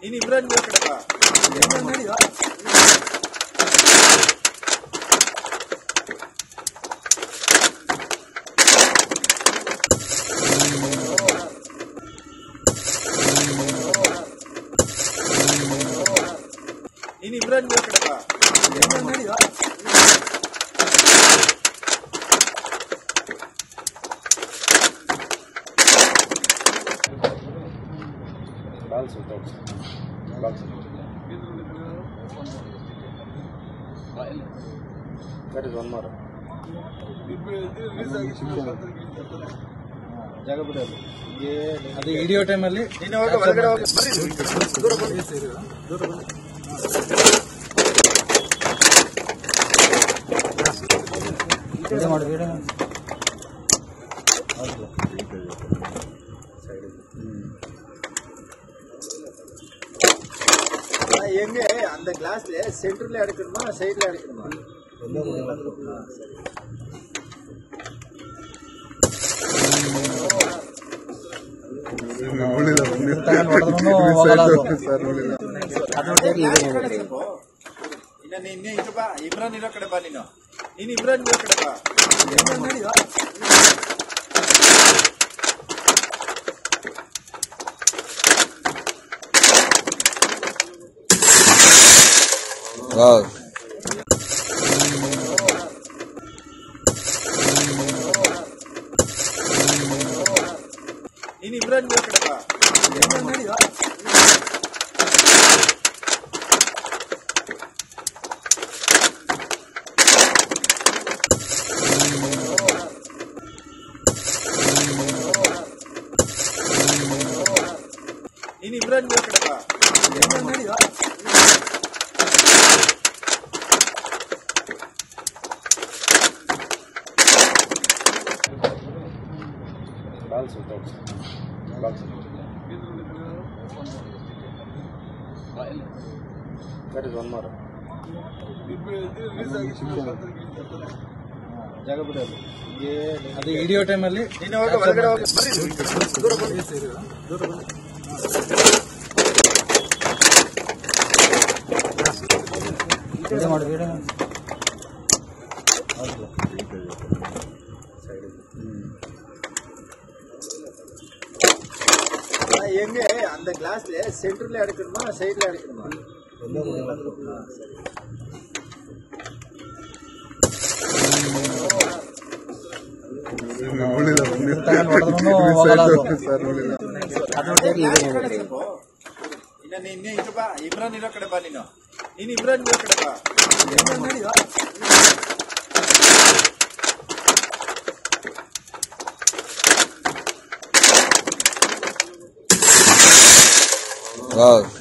ನೀನು ಇಮ್ರಾನ್ ಬೇರೆ ಕಡೆ ಬಾ ನೀನು ಇಮ್ರಾನ್ ಬೇರೆ ಕಡೆ ಬಾ ಅದು ವಿಡಿಯೋ ಟೈಮಲ್ಲಿ ನೀನು ಹೋಗಿ ಒಳಗಡೆ ಹೋಗಿ. ಬರ್ರಿ. ಟೈಮಲ್ಲಿ ಮಾಡಿ ವಿಡಿಯೋ எங்க அந்த கிளாஸ்ல சென்டர்ல எடுக்கணுமா சைடுல எடுக்கணுமா ಇನ್ನ ನೀನ್ ಇದು ಬಾ ಇಮ್ರಾನ್ ಇರೋ ಕಡೆ ಬಾ ನೀನು ನೀನು ಇಮ್ರಾನ್ ಇರೋ ಕಡೆ ಬಾ Oh. Ini brand buat kenapa? Ini brand buat? Ini brand. Box video ಟೈಮಲ್ಲಿ ನೀನು ಹೋಗಿ ಒಳಗಡೆ ಹೋಗಿ. ಬರ್ರಿ ದೂರ ಬರ್ರಿ ವಿಡಿಯೋ ಮಾಡಿ எங்க அந்த கிளாஸ்ல சென்டர்ல எடுக்கணுமா சைடுல எடுக்கணுமா ಇನ್ನ ನೀನ್ ಇದು ಬಾ ಇಮ್ರಾನ್ ಇರೋ ಕಡೆ ಬಾ ನೀನು ನೀನು ಇಮ್ರಾನ್ ಇರೋ ಕಡೆ ಬಾ Wow.